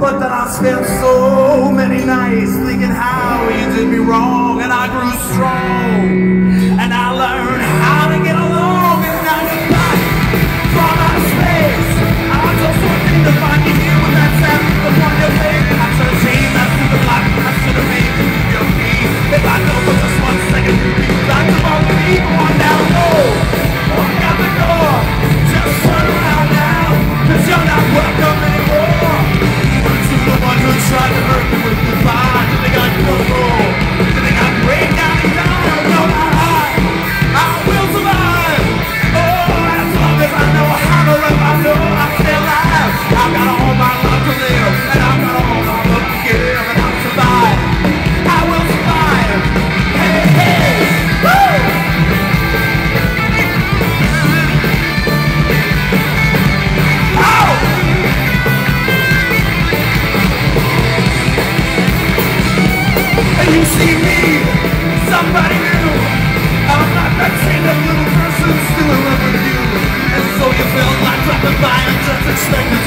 But that I spent so many nights. you see me, somebody new. I'm not that same little person, still in love with you. And so you felt like dropping by just